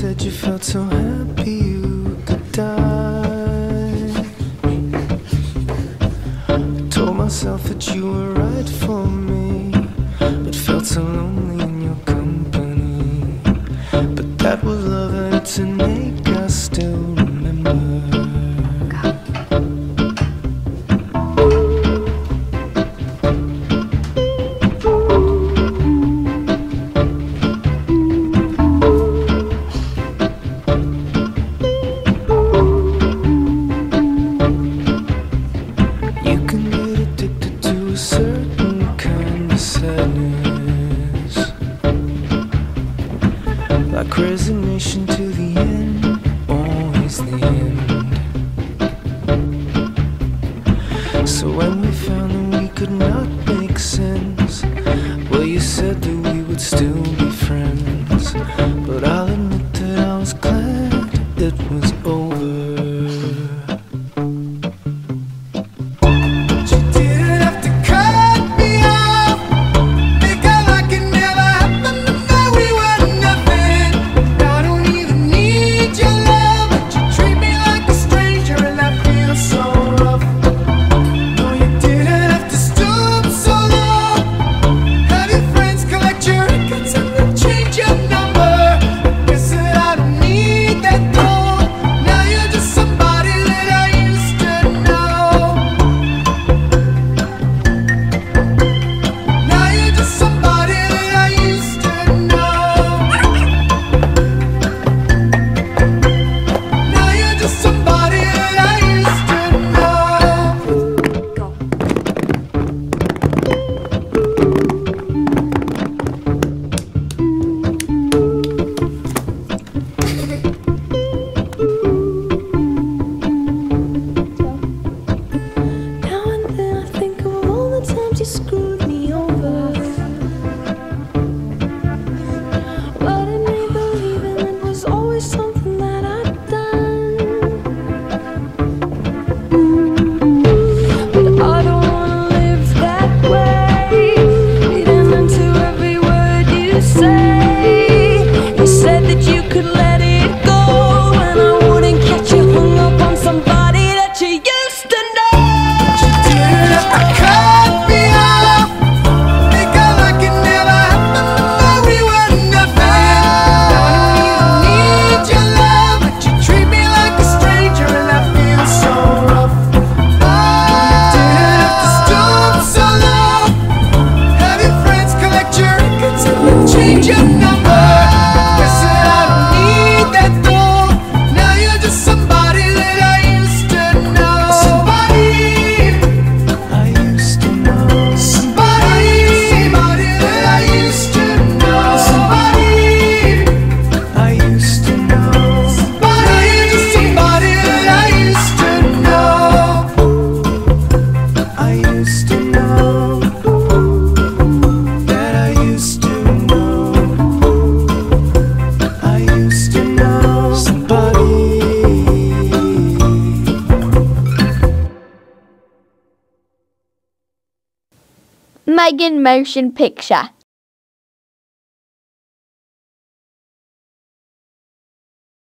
said you felt so happy you could die. I told myself that you were right for me. Like resignation to the end, always the end. So when we found that we could not make sense, well, you said that we would still be friends, but I Meghan Motion Picture.